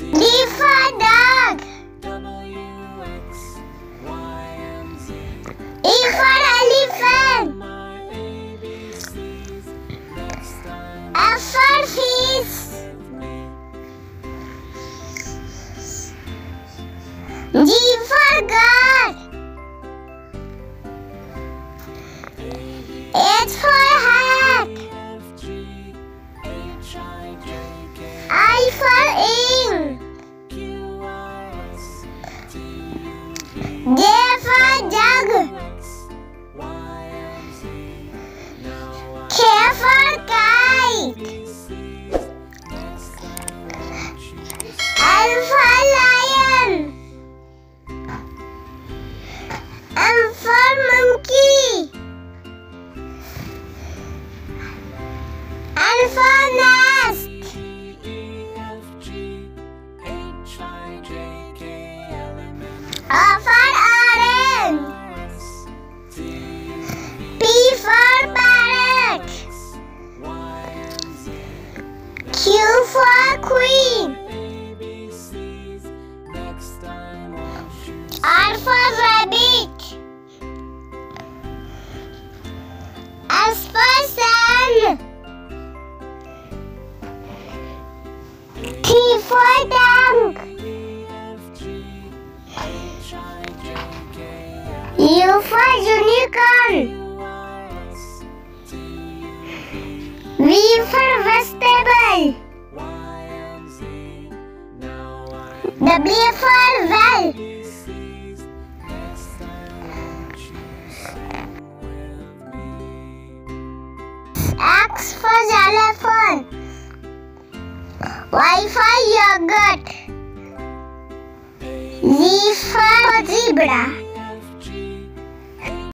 D for dog. For elephant. F for fish. G for God. H for J for jug. For kite. L for lion. For monkey. For nest. For Q for queen. R for rabbit. S for sun. T for tank. U for unicorn. Vegetable. W for well. X for xylophone. Y for yogurt. Z for zebra.